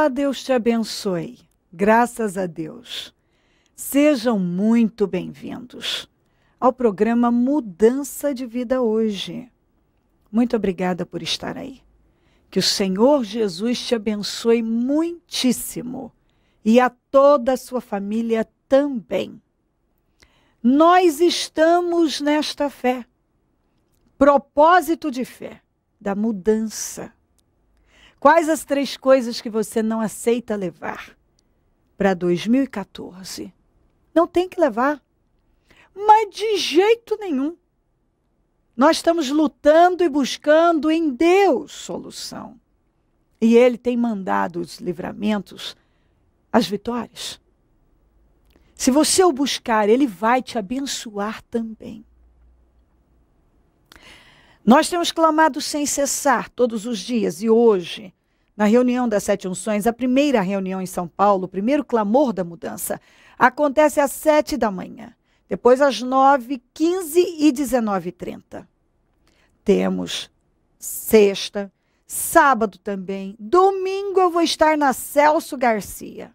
Olá, Deus te abençoe. Graças a Deus. Sejam muito bem-vindos ao programa Mudança de Vida hoje. Muito obrigada por estar aí. Que o Senhor Jesus te abençoe muitíssimo e a toda a sua família também. Nós estamos nesta fé, propósito de fé, da mudança Quais as três coisas que você não aceita levar para 2014? Não tem que levar. Mas de jeito nenhum. Nós estamos lutando e buscando em Deus solução. E Ele tem mandado os livramentos, as vitórias. Se você o buscar, Ele vai te abençoar também. Nós temos clamado sem cessar todos os dias e hoje, na reunião das Sete Unções, a primeira reunião em São Paulo, o primeiro clamor da mudança, acontece às sete da manhã, depois às nove, quinze e dezenove trinta. Temos sexta, sábado também, domingo eu vou estar na Celso Garcia,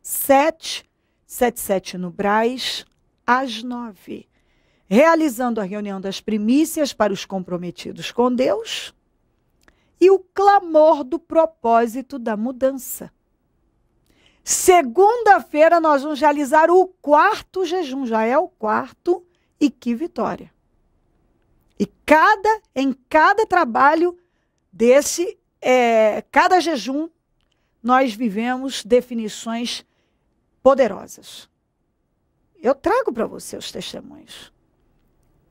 sete, sete, sete no Braz, às nove realizando a reunião das primícias para os comprometidos com Deus e o clamor do propósito da mudança. Segunda-feira nós vamos realizar o quarto jejum, já é o quarto, e que vitória. E cada em cada trabalho desse, é, cada jejum, nós vivemos definições poderosas. Eu trago para você os testemunhos.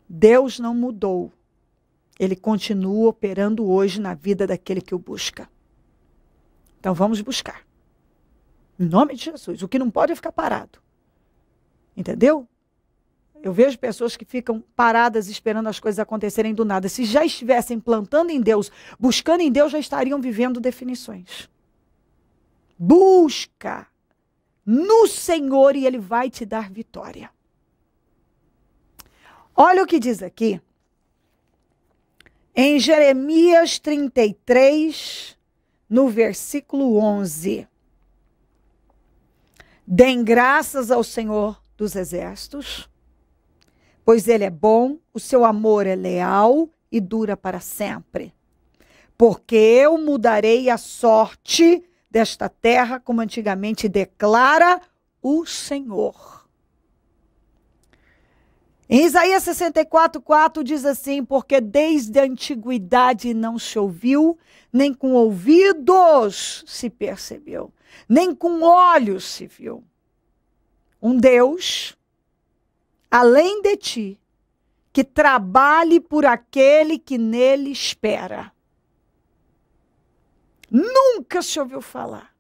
Deus não mudou. Ele continua operando hoje na vida daquele que o busca. Então vamos buscar. Em nome de Jesus. O que não pode é ficar parado. Entendeu? Eu vejo pessoas que ficam paradas esperando as coisas acontecerem do nada. Se já estivessem plantando em Deus, buscando em Deus, já estariam vivendo definições. Busca no Senhor e Ele vai te dar vitória. Olha o que diz aqui. Em Jeremias 33, no versículo 11. Deem graças ao Senhor dos exércitos, pois ele é bom, o seu amor é leal e dura para sempre. Porque eu mudarei a sorte desta terra, como antigamente declara o Senhor. Em Isaías 64, 4 diz assim: Porque desde a antiguidade não se ouviu, nem com ouvidos se percebeu, nem com olhos se viu. Um Deus, além de ti, que trabalhe por aquele que nele espera. Nunca se ouviu falar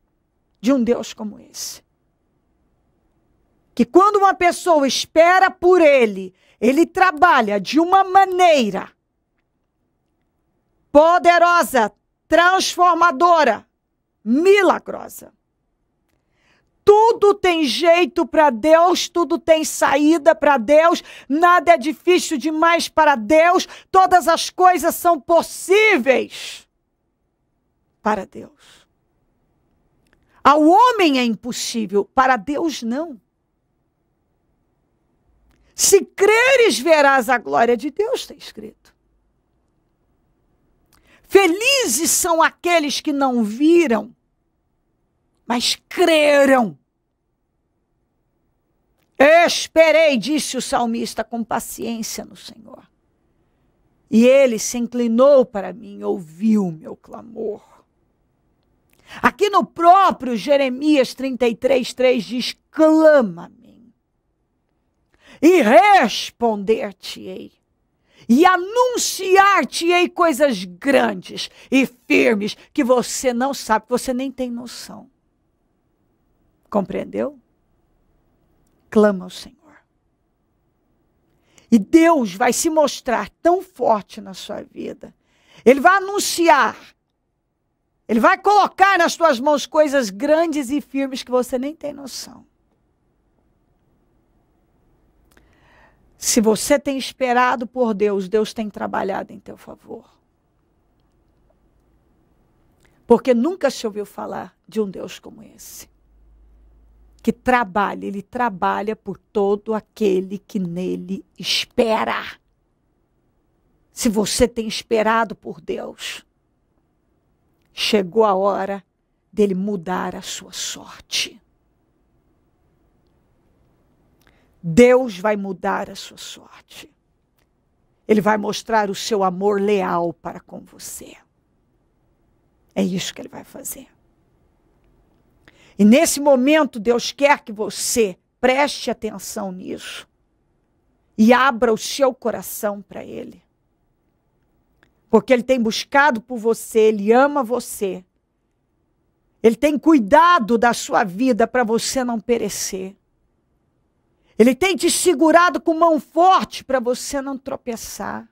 de um Deus como esse que quando uma pessoa espera por ele, ele trabalha de uma maneira poderosa, transformadora, milagrosa. Tudo tem jeito para Deus, tudo tem saída para Deus, nada é difícil demais para Deus, todas as coisas são possíveis para Deus. Ao homem é impossível, para Deus não. Se creres, verás a glória de Deus, está escrito. Felizes são aqueles que não viram, mas creram. Esperei, disse o salmista, com paciência no Senhor. E ele se inclinou para mim, ouviu meu clamor. Aqui no próprio Jeremias 33, 3 diz: clama e responder-te-ei. E anunciar-te-ei coisas grandes e firmes que você não sabe, que você nem tem noção. Compreendeu? Clama ao Senhor. E Deus vai se mostrar tão forte na sua vida. Ele vai anunciar. Ele vai colocar nas suas mãos coisas grandes e firmes que você nem tem noção. Se você tem esperado por Deus, Deus tem trabalhado em teu favor. Porque nunca se ouviu falar de um Deus como esse. Que trabalha, ele trabalha por todo aquele que nele espera. Se você tem esperado por Deus, chegou a hora dele mudar a sua sorte. Deus vai mudar a sua sorte. Ele vai mostrar o seu amor leal para com você. É isso que ele vai fazer. E nesse momento, Deus quer que você preste atenção nisso e abra o seu coração para Ele. Porque Ele tem buscado por você, Ele ama você. Ele tem cuidado da sua vida para você não perecer. Ele tem te segurado com mão forte para você não tropeçar.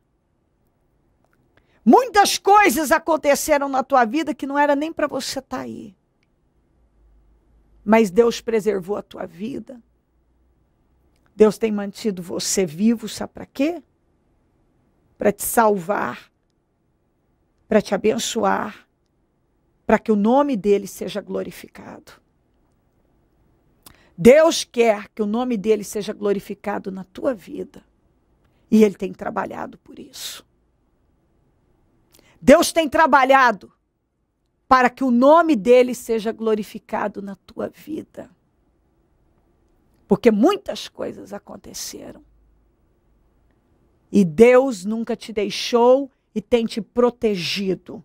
Muitas coisas aconteceram na tua vida que não era nem para você estar tá aí. Mas Deus preservou a tua vida. Deus tem mantido você vivo, sabe para quê? Para te salvar, para te abençoar, para que o nome dele seja glorificado. Deus quer que o nome dele seja glorificado na tua vida. E ele tem trabalhado por isso. Deus tem trabalhado para que o nome dele seja glorificado na tua vida. Porque muitas coisas aconteceram. E Deus nunca te deixou e tem te protegido.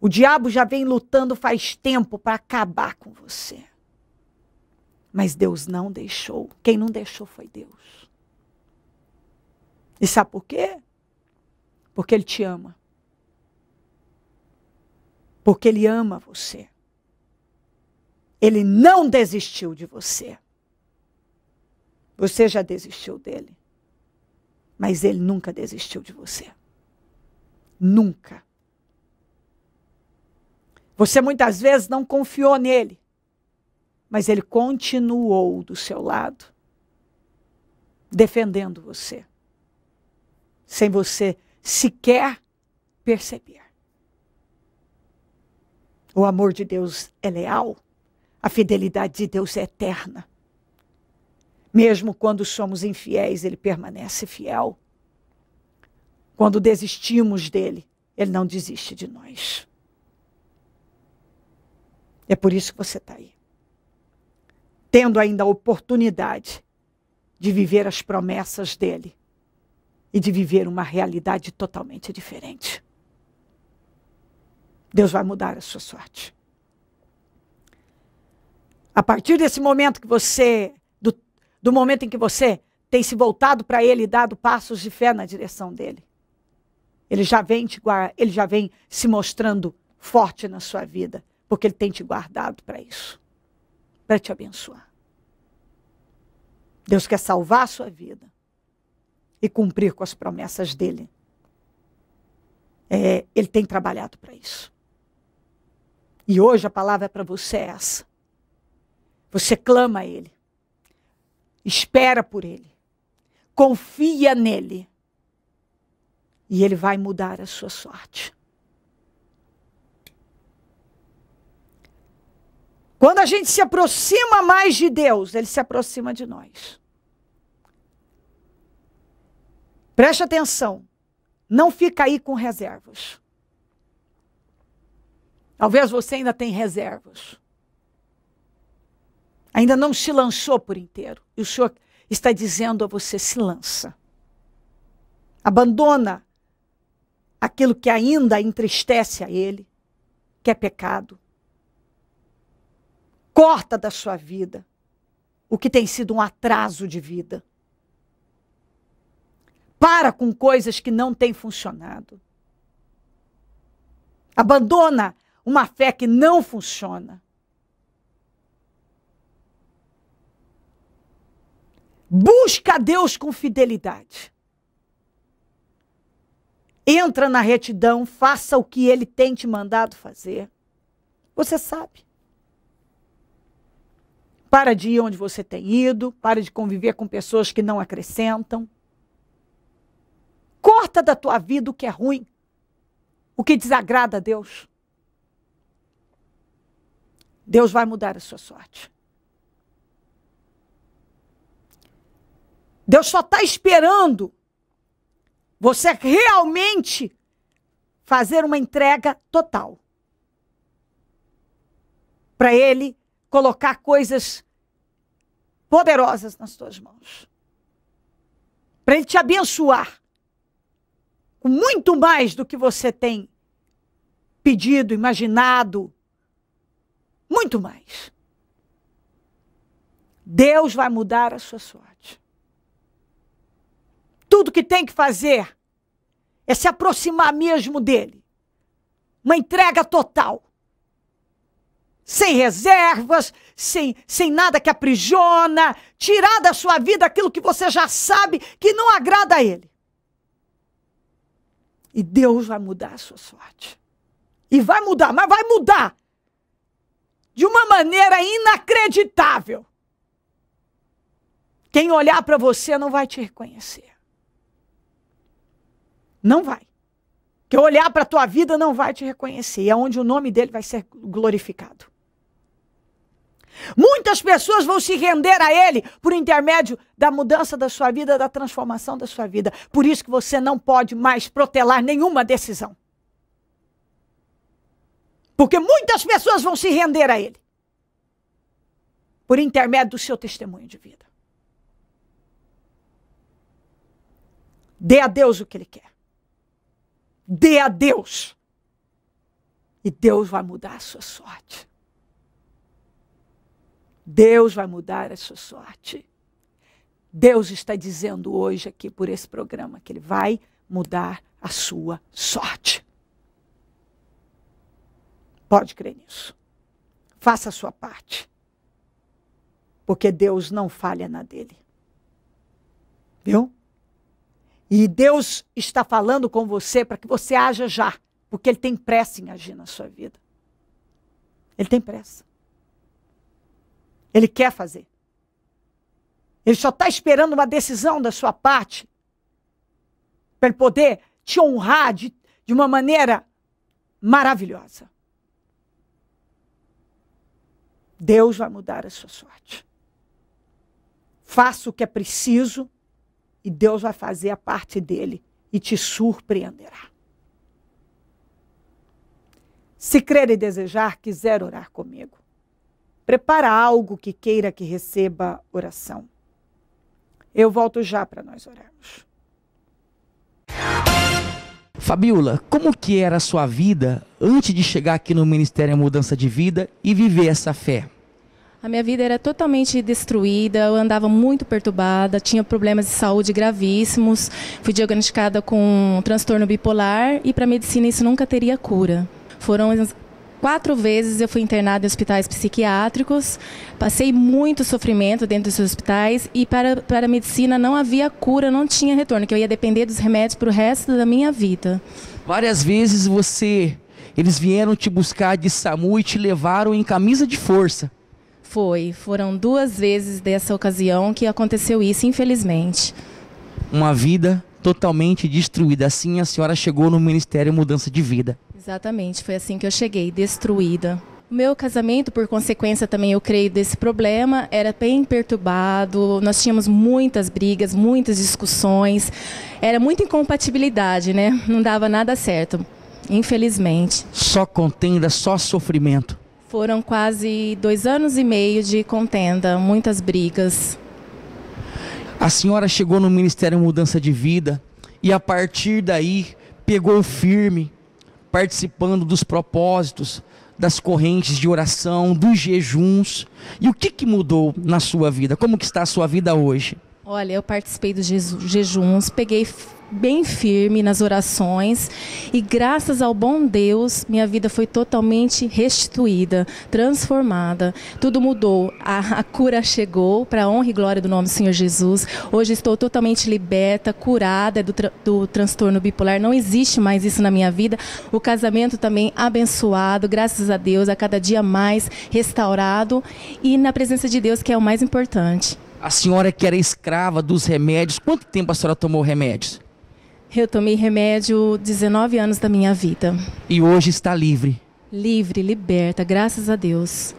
O diabo já vem lutando faz tempo para acabar com você. Mas Deus não deixou. Quem não deixou foi Deus. E sabe por quê? Porque Ele te ama. Porque Ele ama você. Ele não desistiu de você. Você já desistiu dele. Mas ele nunca desistiu de você. Nunca. Você muitas vezes não confiou nele, mas ele continuou do seu lado, defendendo você, sem você sequer perceber. O amor de Deus é leal, a fidelidade de Deus é eterna. Mesmo quando somos infiéis, ele permanece fiel. Quando desistimos dele, ele não desiste de nós. É por isso que você está aí. Tendo ainda a oportunidade de viver as promessas dele e de viver uma realidade totalmente diferente. Deus vai mudar a sua sorte. A partir desse momento que você, do, do momento em que você tem se voltado para Ele e dado passos de fé na direção dele, ele já vem te ele já vem se mostrando forte na sua vida, porque ele tem te guardado para isso, para te abençoar. Deus quer salvar a sua vida e cumprir com as promessas dele. É, ele tem trabalhado para isso. E hoje a palavra para você é essa. Você clama a Ele, espera por Ele, confia nele, e Ele vai mudar a sua sorte. Quando a gente se aproxima mais de Deus, Ele se aproxima de nós. Preste atenção. Não fica aí com reservas. Talvez você ainda tenha reservas. Ainda não se lançou por inteiro. E o Senhor está dizendo a você: se lança. Abandona aquilo que ainda entristece a Ele, que é pecado. Corta da sua vida o que tem sido um atraso de vida. Para com coisas que não têm funcionado. Abandona uma fé que não funciona. Busca Deus com fidelidade. Entra na retidão, faça o que ele tem te mandado fazer. Você sabe. Para de ir onde você tem ido, para de conviver com pessoas que não acrescentam. Corta da tua vida o que é ruim, o que desagrada a Deus. Deus vai mudar a sua sorte. Deus só está esperando você realmente fazer uma entrega total. Para Ele colocar coisas poderosas nas tuas mãos. Para Ele te abençoar com muito mais do que você tem pedido, imaginado. Muito mais. Deus vai mudar a sua sorte. Tudo que tem que fazer é se aproximar mesmo dele. Uma entrega total. Sem reservas, sem, sem nada que aprisiona, tirar da sua vida aquilo que você já sabe que não agrada a ele. E Deus vai mudar a sua sorte. E vai mudar, mas vai mudar de uma maneira inacreditável. Quem olhar para você não vai te reconhecer. Não vai. Quem olhar para a tua vida não vai te reconhecer. É onde o nome dele vai ser glorificado. Muitas pessoas vão se render a ele por intermédio da mudança da sua vida, da transformação da sua vida. Por isso que você não pode mais protelar nenhuma decisão. Porque muitas pessoas vão se render a ele por intermédio do seu testemunho de vida. Dê a Deus o que ele quer. Dê a Deus. E Deus vai mudar a sua sorte. Deus vai mudar a sua sorte. Deus está dizendo hoje aqui por esse programa que Ele vai mudar a sua sorte. Pode crer nisso. Faça a sua parte. Porque Deus não falha na dele. Viu? E Deus está falando com você para que você haja já, porque Ele tem pressa em agir na sua vida. Ele tem pressa. Ele quer fazer. Ele só está esperando uma decisão da sua parte para ele poder te honrar de, de uma maneira maravilhosa. Deus vai mudar a sua sorte. Faça o que é preciso e Deus vai fazer a parte dele e te surpreenderá. Se crer e desejar, quiser orar comigo prepara algo que queira que receba oração. Eu volto já para nós orarmos. Fabiola, como que era a sua vida antes de chegar aqui no Ministério Mudança de Vida e viver essa fé? A minha vida era totalmente destruída, eu andava muito perturbada, tinha problemas de saúde gravíssimos, fui diagnosticada com um transtorno bipolar e para a medicina isso nunca teria cura. Foram Quatro vezes eu fui internada em hospitais psiquiátricos, passei muito sofrimento dentro dos hospitais e para, para a medicina não havia cura, não tinha retorno, que eu ia depender dos remédios para o resto da minha vida. Várias vezes você, eles vieram te buscar de SAMU e te levaram em camisa de força. Foi, foram duas vezes dessa ocasião que aconteceu isso, infelizmente. Uma vida totalmente destruída. Assim a senhora chegou no Ministério Mudança de Vida. Exatamente, foi assim que eu cheguei, destruída. O meu casamento, por consequência também, eu creio, desse problema, era bem perturbado. Nós tínhamos muitas brigas, muitas discussões. Era muita incompatibilidade, né? Não dava nada certo, infelizmente. Só contenda, só sofrimento. Foram quase dois anos e meio de contenda, muitas brigas. A senhora chegou no Ministério Mudança de Vida e a partir daí pegou firme, participando dos propósitos, das correntes de oração, dos jejuns. E o que, que mudou na sua vida? Como que está a sua vida hoje? Olha, eu participei dos jejuns, peguei bem firme nas orações e graças ao bom Deus, minha vida foi totalmente restituída, transformada. Tudo mudou. A, a cura chegou para honra e glória do nome do Senhor Jesus. Hoje estou totalmente liberta, curada do, tra do transtorno bipolar. Não existe mais isso na minha vida. O casamento também abençoado, graças a Deus, a cada dia mais restaurado e na presença de Deus, que é o mais importante. A senhora que era escrava dos remédios, quanto tempo a senhora tomou remédios? Eu tomei remédio 19 anos da minha vida. E hoje está livre? Livre, liberta, graças a Deus.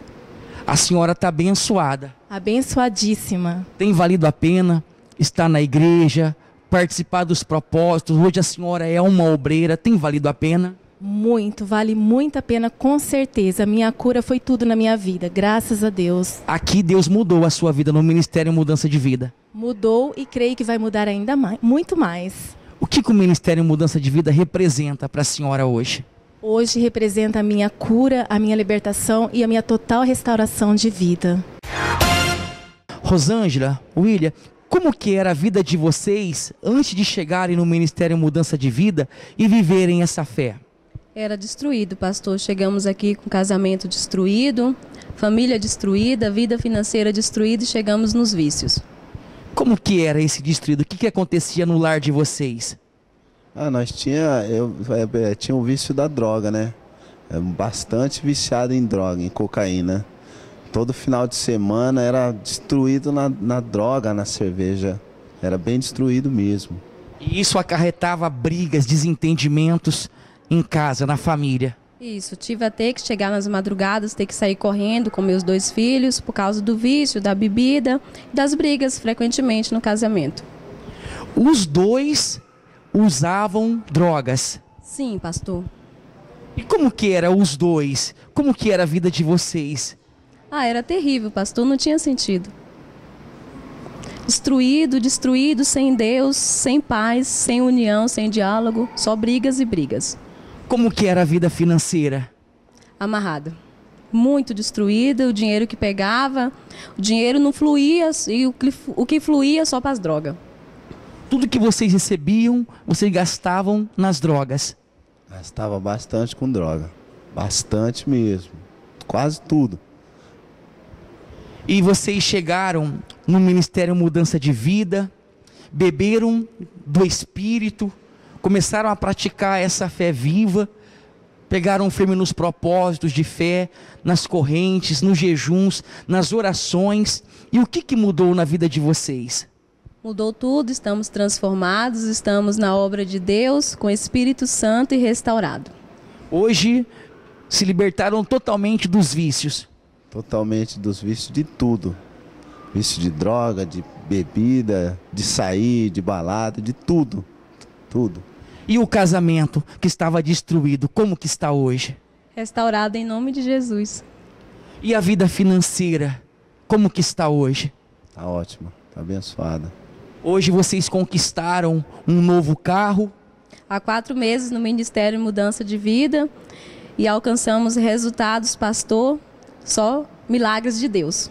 A senhora está abençoada. Abençoadíssima. Tem valido a pena estar na igreja, participar dos propósitos. Hoje a senhora é uma obreira. Tem valido a pena? Muito, vale muito a pena, com certeza. Minha cura foi tudo na minha vida, graças a Deus. Aqui Deus mudou a sua vida no Ministério Mudança de Vida. Mudou e creio que vai mudar ainda mais, muito mais. O que, que o Ministério Mudança de Vida representa para a senhora hoje? Hoje representa a minha cura, a minha libertação e a minha total restauração de vida. Rosângela, William, como que era a vida de vocês antes de chegarem no Ministério Mudança de Vida e viverem essa fé? Era destruído, pastor. Chegamos aqui com casamento destruído, família destruída, vida financeira destruída e chegamos nos vícios. Como que era esse destruído? O que, que acontecia no lar de vocês? Ah, nós tinha, eu, é, tinha o vício da droga, né? É bastante viciado em droga, em cocaína. Todo final de semana era destruído na, na droga, na cerveja. Era bem destruído mesmo. E isso acarretava brigas, desentendimentos em casa, na família. Isso, tive até que chegar nas madrugadas, ter que sair correndo com meus dois filhos por causa do vício, da bebida, das brigas frequentemente no casamento. Os dois usavam drogas. Sim, pastor. E como que era os dois? Como que era a vida de vocês? Ah, era terrível, pastor, não tinha sentido. Destruído, destruído, sem Deus, sem paz, sem união, sem diálogo, só brigas e brigas. Como que era a vida financeira? Amarrado. Muito destruída, o dinheiro que pegava, o dinheiro não fluía e o que, o que fluía só para as drogas. Tudo que vocês recebiam, vocês gastavam nas drogas. Gastava bastante com droga. Bastante mesmo. Quase tudo. E vocês chegaram no Ministério Mudança de Vida, beberam do Espírito, começaram a praticar essa fé viva, pegaram firme nos propósitos de fé, nas correntes, nos jejuns, nas orações. E o que, que mudou na vida de vocês? Mudou tudo, estamos transformados, estamos na obra de Deus, com Espírito Santo e restaurado. Hoje se libertaram totalmente dos vícios. Totalmente dos vícios de tudo. Vício de droga, de bebida, de sair, de balada, de tudo. Tudo. E o casamento que estava destruído, como que está hoje? Restaurado em nome de Jesus. E a vida financeira, como que está hoje? Está ótima, está abençoada. Hoje vocês conquistaram um novo carro. Há quatro meses no Ministério Mudança de Vida e alcançamos resultados, pastor, só milagres de Deus.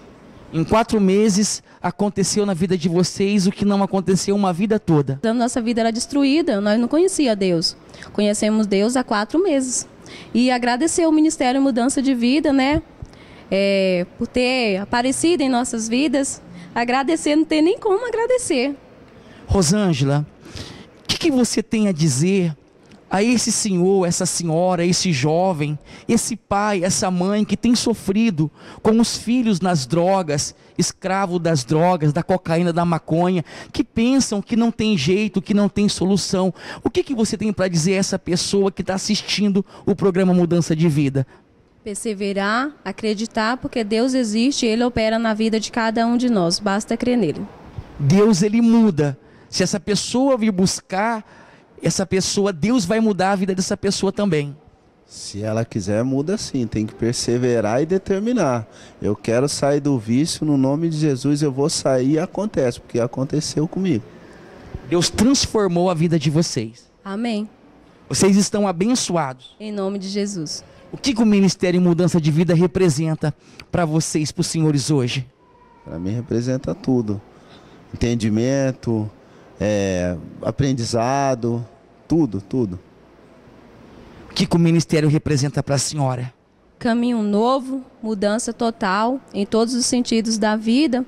Em quatro meses aconteceu na vida de vocês o que não aconteceu uma vida toda. A nossa vida era destruída, nós não conhecia Deus. Conhecemos Deus há quatro meses. E agradecer ao Ministério Mudança de Vida, né? É, por ter aparecido em nossas vidas. Agradecer, não tem nem como agradecer. Rosângela, o que, que você tem a dizer a esse senhor, essa senhora, esse jovem, esse pai, essa mãe que tem sofrido com os filhos nas drogas, escravo das drogas, da cocaína, da maconha, que pensam que não tem jeito, que não tem solução. O que, que você tem para dizer a essa pessoa que está assistindo o programa Mudança de Vida? Perseverar, acreditar, porque Deus existe e Ele opera na vida de cada um de nós, basta crer nele. Deus, Ele muda. Se essa pessoa vir buscar essa pessoa, Deus vai mudar a vida dessa pessoa também. Se ela quiser, muda sim. Tem que perseverar e determinar. Eu quero sair do vício, no nome de Jesus eu vou sair e acontece, porque aconteceu comigo. Deus transformou a vida de vocês. Amém. Vocês estão abençoados. Em nome de Jesus. O que, que o Ministério Mudança de Vida representa para vocês, para os senhores hoje? Para mim representa tudo. Entendimento, é, aprendizado, tudo, tudo. O que, que o ministério representa para a senhora? Caminho novo, mudança total em todos os sentidos da vida.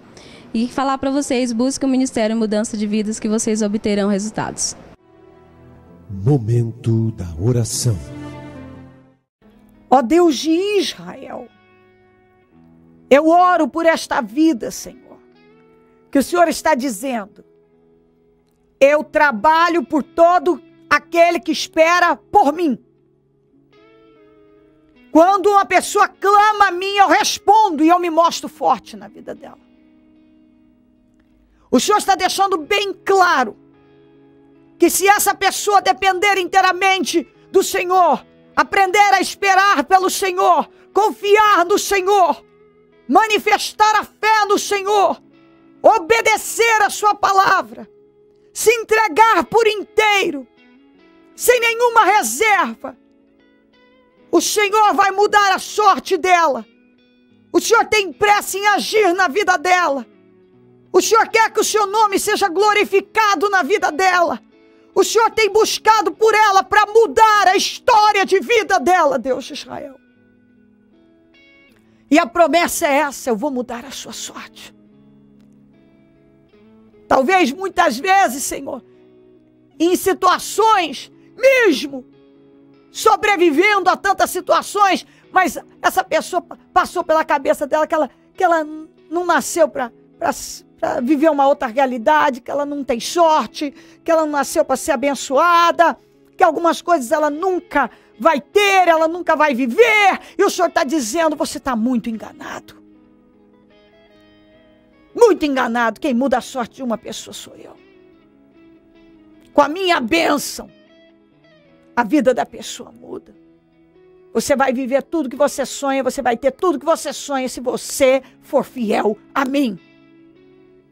E falar para vocês, busque o Ministério Mudança de Vidas que vocês obterão resultados. Momento da oração. Ó Deus de Israel, eu oro por esta vida, Senhor. Que o Senhor está dizendo: eu trabalho por todo aquele que espera por mim. Quando uma pessoa clama a mim, eu respondo e eu me mostro forte na vida dela. O Senhor está deixando bem claro que se essa pessoa depender inteiramente do Senhor, aprender a esperar pelo Senhor, confiar no Senhor, manifestar a fé no Senhor, obedecer a Sua palavra, se entregar por inteiro, sem nenhuma reserva, o Senhor vai mudar a sorte dela. O Senhor tem pressa em agir na vida dela. O Senhor quer que o seu nome seja glorificado na vida dela. O Senhor tem buscado por ela para mudar a história de vida dela, Deus de Israel. E a promessa é essa: eu vou mudar a sua sorte. Talvez muitas vezes, Senhor, em situações mesmo sobrevivendo a tantas situações, mas essa pessoa passou pela cabeça dela que ela, que ela não nasceu para viver uma outra realidade, que ela não tem sorte, que ela não nasceu para ser abençoada, que algumas coisas ela nunca vai ter, ela nunca vai viver, e o Senhor está dizendo: você está muito enganado. Muito enganado. Quem muda a sorte de uma pessoa sou eu. Com a minha bênção a vida da pessoa muda. Você vai viver tudo que você sonha, você vai ter tudo que você sonha se você for fiel a mim.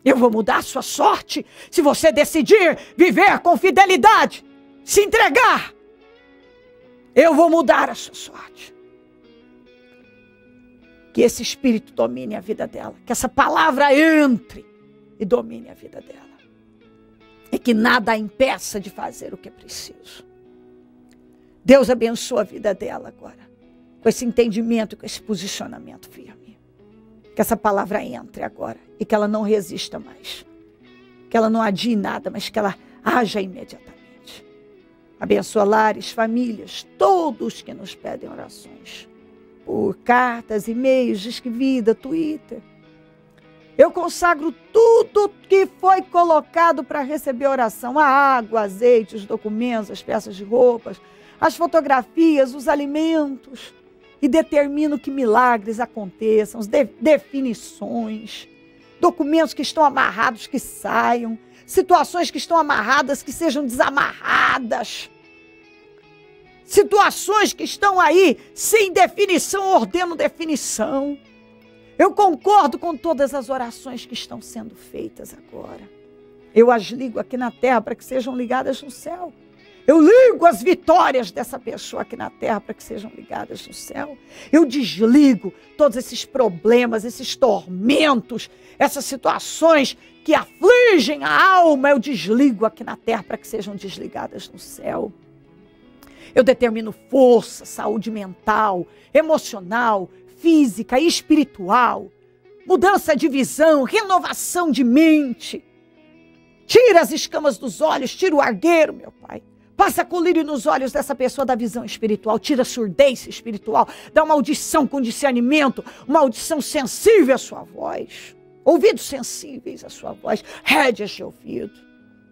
Eu vou mudar a sua sorte se você decidir viver com fidelidade, se entregar. Eu vou mudar a sua sorte. Que esse espírito domine a vida dela, que essa palavra entre e domine a vida dela. E que nada a impeça de fazer o que é preciso. Deus abençoa a vida dela agora. Com esse entendimento, com esse posicionamento firme. Que essa palavra entre agora e que ela não resista mais. Que ela não adie nada, mas que ela haja imediatamente. Abençoa lares, famílias, todos que nos pedem orações. Por cartas, e-mails, disque Twitter. Eu consagro tudo que foi colocado para receber oração: a água, azeite, os documentos, as peças de roupas, as fotografias, os alimentos e determino que milagres aconteçam, de definições, documentos que estão amarrados que saiam, situações que estão amarradas que sejam desamarradas. Situações que estão aí sem definição, ordeno definição. Eu concordo com todas as orações que estão sendo feitas agora. Eu as ligo aqui na terra para que sejam ligadas no céu. Eu ligo as vitórias dessa pessoa aqui na terra para que sejam ligadas no céu. Eu desligo todos esses problemas, esses tormentos, essas situações que afligem a alma. Eu desligo aqui na terra para que sejam desligadas no céu. Eu determino força, saúde mental, emocional, física e espiritual, mudança de visão, renovação de mente. Tira as escamas dos olhos, tira o argueiro, meu Pai. Passa colírio nos olhos dessa pessoa da visão espiritual, tira a surdez espiritual, dá uma audição com discernimento, uma audição sensível à sua voz, ouvidos sensíveis à sua voz, rédeas de ouvido.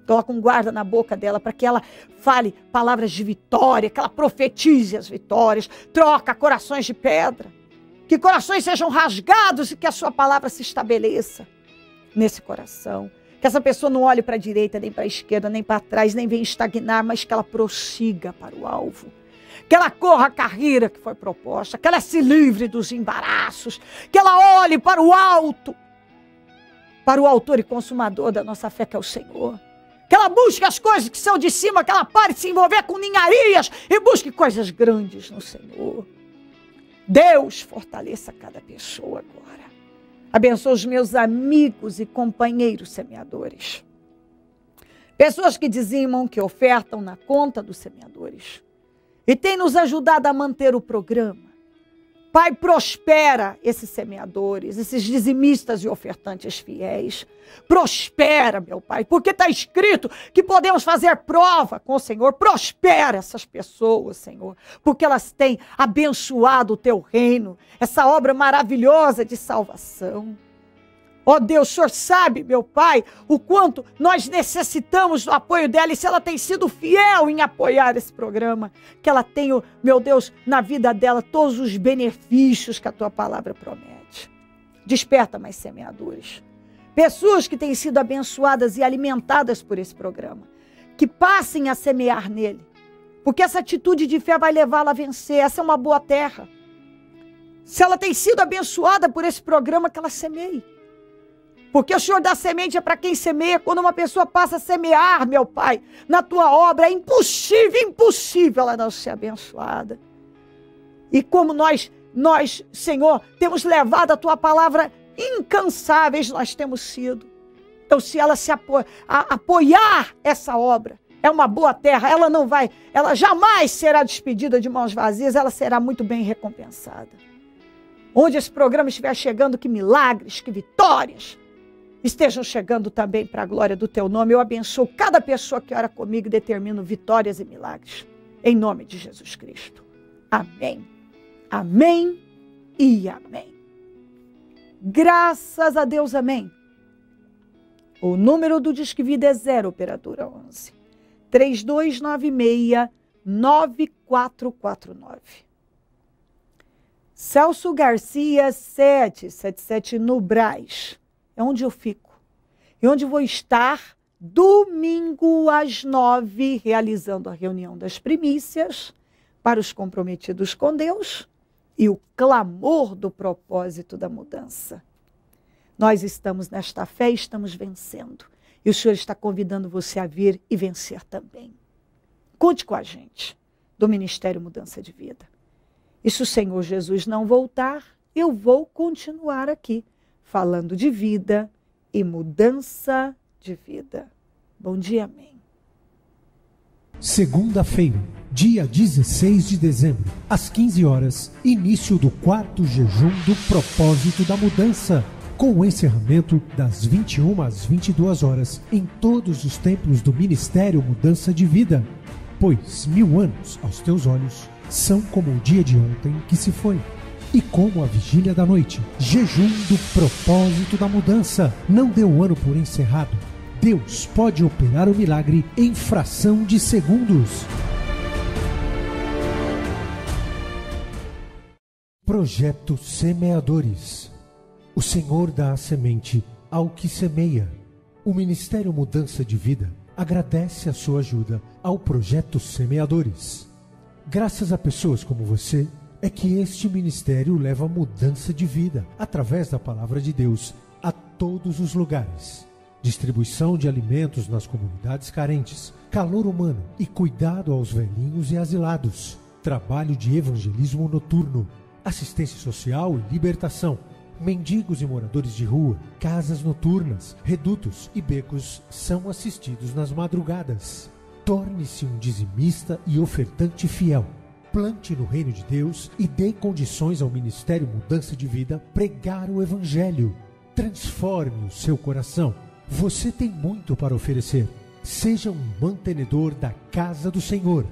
Coloca um guarda na boca dela para que ela fale palavras de vitória, que ela profetize as vitórias, troca corações de pedra, que corações sejam rasgados e que a sua palavra se estabeleça nesse coração. Que essa pessoa não olhe para a direita, nem para a esquerda, nem para trás, nem venha estagnar, mas que ela prossiga para o alvo. Que ela corra a carreira que foi proposta, que ela se livre dos embaraços, que ela olhe para o alto, para o autor e consumador da nossa fé, que é o Senhor. Que ela busque as coisas que são de cima, que ela pare de se envolver com ninharias e busque coisas grandes no Senhor. Deus fortaleça cada pessoa agora. Abençoa os meus amigos e companheiros semeadores. Pessoas que dizimam, que ofertam na conta dos semeadores. E tem nos ajudado a manter o programa. Pai, prospera esses semeadores, esses dizimistas e ofertantes fiéis. Prospera, meu Pai, porque está escrito que podemos fazer prova com o Senhor. Prospera essas pessoas, Senhor, porque elas têm abençoado o teu reino, essa obra maravilhosa de salvação. Ó oh Deus, o Senhor sabe, meu Pai, o quanto nós necessitamos do apoio dela e se ela tem sido fiel em apoiar esse programa, que ela tenha, meu Deus, na vida dela todos os benefícios que a tua palavra promete. Desperta mais semeadores. Pessoas que têm sido abençoadas e alimentadas por esse programa, que passem a semear nele, porque essa atitude de fé vai levá-la a vencer. Essa é uma boa terra. Se ela tem sido abençoada por esse programa, que ela semeie. Porque o Senhor dá semente é para quem semeia. Quando uma pessoa passa a semear, meu Pai, na tua obra, é impossível, impossível ela não ser abençoada. E como nós, nós, Senhor, temos levado a tua palavra incansáveis, nós temos sido. Então, se ela se apo a, apoiar essa obra, é uma boa terra, ela não vai, ela jamais será despedida de mãos vazias, ela será muito bem recompensada. Onde esse programa estiver chegando, que milagres, que vitórias, estejam chegando também para a glória do teu nome. Eu abençoo cada pessoa que ora comigo e determino vitórias e milagres. Em nome de Jesus Cristo. Amém. Amém e amém. Graças a Deus, amém. O número do Disque Vida é 0, operadora 11. 3296 9449. Celso Garcia 777 no Braz é onde eu fico. E onde vou estar domingo às nove, realizando a reunião das primícias para os comprometidos com Deus e o clamor do propósito da mudança. Nós estamos nesta fé estamos vencendo. E o Senhor está convidando você a vir e vencer também. Conte com a gente do Ministério Mudança de Vida. E se o Senhor Jesus não voltar, eu vou continuar aqui falando de vida e mudança de vida. Bom dia, amém. Segunda-feira, dia 16 de dezembro, às 15 horas, início do quarto jejum do propósito da mudança, com o encerramento das 21 às 22 horas em todos os templos do Ministério Mudança de Vida. Pois mil anos aos teus olhos são como o dia de ontem que se foi e como a vigília da noite, jejum do propósito da mudança. Não deu o ano por encerrado. Deus pode operar o milagre em fração de segundos. Projeto Semeadores. O Senhor dá a semente ao que semeia. O Ministério Mudança de Vida agradece a sua ajuda ao Projeto Semeadores. Graças a pessoas como você, é que este ministério leva mudança de vida através da palavra de Deus a todos os lugares. Distribuição de alimentos nas comunidades carentes, calor humano e cuidado aos velhinhos e asilados. Trabalho de evangelismo noturno, assistência social e libertação. Mendigos e moradores de rua, casas noturnas, redutos e becos são assistidos nas madrugadas. Torne-se um dizimista e ofertante fiel plante no reino de Deus e dê condições ao ministério Mudança de Vida pregar o Evangelho. Transforme o seu coração. Você tem muito para oferecer. Seja um mantenedor da casa do Senhor.